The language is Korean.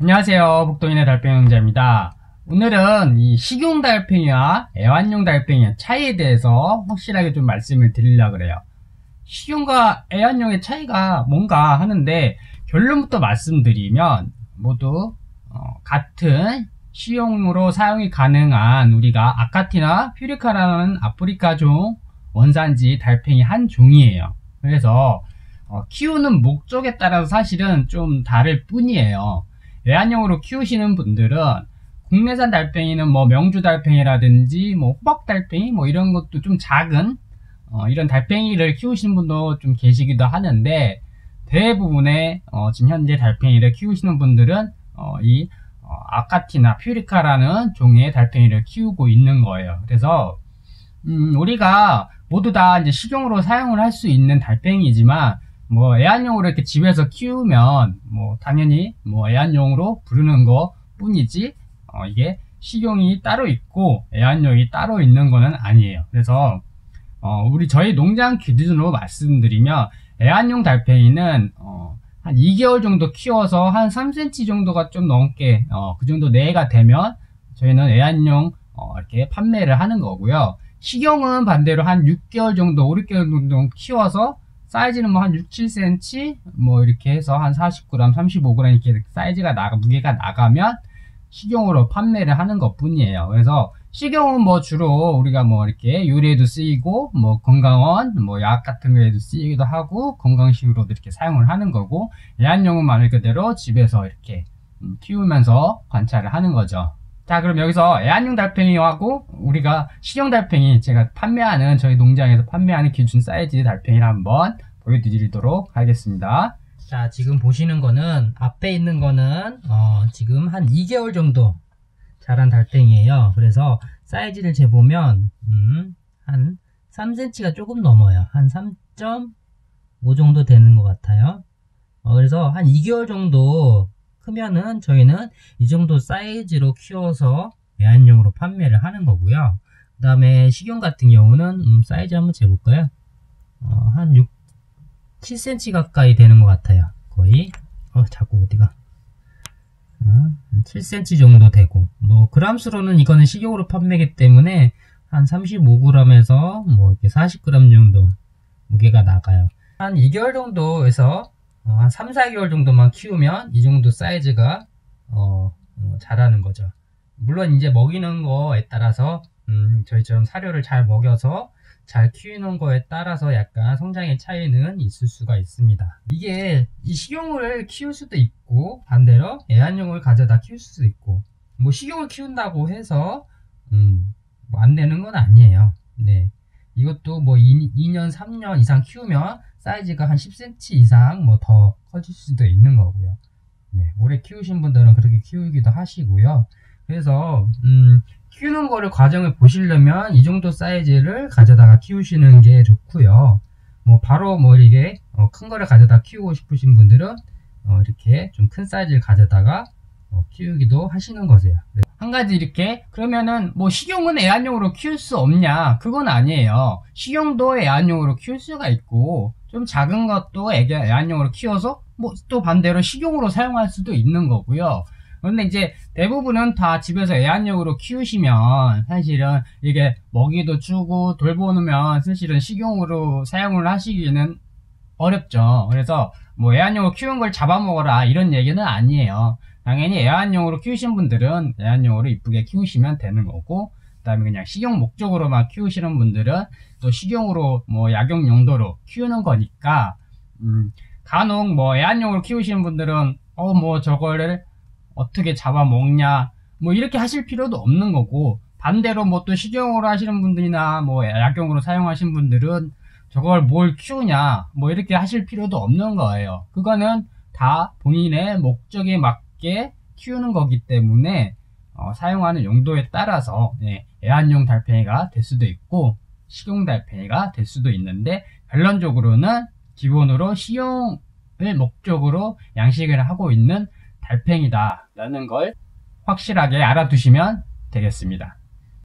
안녕하세요. 북동인의 달팽이 형제입니다. 오늘은 이 식용 달팽이와 애완용 달팽이의 차이에 대해서 확실하게 좀 말씀을 드리려고 그래요. 식용과 애완용의 차이가 뭔가 하는데 결론부터 말씀드리면 모두 어, 같은 식용으로 사용이 가능한 우리가 아카티나 퓨리카라는 아프리카종 원산지 달팽이 한 종이에요. 그래서 어, 키우는 목적에 따라서 사실은 좀 다를 뿐이에요. 애완용으로 키우시는 분들은 국내산 달팽이는 뭐 명주 달팽이라든지 뭐 호박 달팽이 뭐 이런 것도 좀 작은 어, 이런 달팽이를 키우시는 분도 좀 계시기도 하는데 대부분의 어, 지금 현재 달팽이를 키우시는 분들은 어, 이 어, 아카티나 퓨리카라는 종의 달팽이를 키우고 있는 거예요. 그래서 음, 우리가 모두 다 이제 식용으로 사용을 할 수 있는 달팽이지만 뭐 애완용으로 이렇게 집에서 키우면 뭐 당연히 뭐 애완용으로 부르는 거 뿐이지 어 이게 식용이 따로 있고 애완용이 따로 있는 거는 아니에요. 그래서 어 우리 저희 농장 기준으로 말씀드리면 애완용 달팽이는 어 한 2개월 정도 키워서 한 3cm 정도가 좀 넘게 어그 정도 내가 되면 저희는 애완용 어 이렇게 판매를 하는 거고요. 식용은 반대로 한 6개월 정도 5, 6개월 정도 키워서 사이즈는 뭐 한 6, 7cm 뭐 이렇게 해서 한 40g, 35g 이렇게 사이즈가 나가 무게가 나가면 식용으로 판매를 하는 것 뿐이에요. 그래서 식용은 뭐 주로 우리가 뭐 이렇게 요리에도 쓰이고 뭐 건강원 뭐 약 같은 거에도 쓰이기도 하고 건강식으로도 이렇게 사용을 하는 거고 애완용은 말 그대로 집에서 이렇게 음, 키우면서 관찰을 하는 거죠. 자 그럼 여기서 애완용 달팽이하고 우리가 식용 달팽이 제가 판매하는 저희 농장에서 판매하는 기준 사이즈 달팽이를 한번 보여드리도록 하겠습니다. 자 지금 보시는 거는 앞에 있는 거는 어, 지금 한 2개월 정도 자란 달팽이에요. 그래서 사이즈를 재보면 음, 한 3cm가 조금 넘어요. 한 3.5 정도 되는 것 같아요. 어, 그래서 한 2개월 정도 크면은 저희는 이 정도 사이즈로 키워서 애완용으로 판매를 하는 거고요. 그 다음에 식용 같은 경우는 음, 사이즈 한번 재볼까요? 어, 한 6, 7cm 가까이 되는 것 같아요. 거의 어 자꾸 어디가 어, 7cm 정도 되고 뭐 그람수로는 이거는 식용으로 판매기 때문에 한 35g에서 뭐 이렇게 40g 정도 무게가 나가요. 한 2개월 정도에서 어, 한 3, 4개월 정도만 키우면 이 정도 사이즈가 어, 어, 자라는 거죠. 물론 이제 먹이는 거에 따라서 음, 저희처럼 사료를 잘 먹여서 잘 키우는 거에 따라서 약간 성장의 차이는 있을 수가 있습니다. 이게 이 식용을 키울 수도 있고 반대로 애완용을 가져다 키울 수도 있고 뭐 식용을 키운다고 해서 음, 뭐 안 되는 건 아니에요. 네. 이것도 뭐 2, 2년, 3년 이상 키우면 사이즈가 한 10cm 이상 뭐 더 커질 수도 있는 거고요. 네, 오래 키우신 분들은 그렇게 키우기도 하시고요. 그래서 음, 키우는 거를 과정을 보시려면 이 정도 사이즈를 가져다가 키우시는 게 좋고요. 뭐 바로 뭐 이게 어, 큰 거를 가져다 키우고 싶으신 분들은 어, 이렇게 좀 큰 사이즈를 가져다가 어, 키우기도 하시는 거세요. 한 가지 이렇게 그러면은 뭐 식용은 애완용으로 키울 수 없냐? 그건 아니에요. 식용도 애완용으로 키울 수가 있고 좀 작은 것도 애완용으로 키워서 뭐 또 반대로 식용으로 사용할 수도 있는 거고요. 그런데 이제 대부분은 다 집에서 애완용으로 키우시면 사실은 이게 먹이도 주고 돌보면 사실은 식용으로 사용을 하시기는 어렵죠. 그래서 뭐 애완용으로 키운 걸 잡아먹어라 이런 얘기는 아니에요. 당연히 애완용으로 키우신 분들은 애완용으로 이쁘게 키우시면 되는 거고 그 다음에 그냥 식용 목적으로만 키우시는 분들은 또 식용으로 뭐 약용 용도로 키우는 거니까 음, 간혹 뭐 애완용으로 키우시는 분들은 어 뭐 저거를 어떻게 잡아먹냐 뭐 이렇게 하실 필요도 없는 거고 반대로 뭐 또 식용으로 하시는 분들이나 뭐 약용으로 사용하신 분들은 저걸 뭘 키우냐 뭐 이렇게 하실 필요도 없는 거예요. 그거는 다 본인의 목적에 맞게 키우는 거기 때문에 어, 사용하는 용도에 따라서 예, 애완용 달팽이가 될 수도 있고 식용 달팽이가 될 수도 있는데 결론적으로는 기본으로 식용을 목적으로 양식을 하고 있는 달팽이다 라는 걸 확실하게 알아두시면 되겠습니다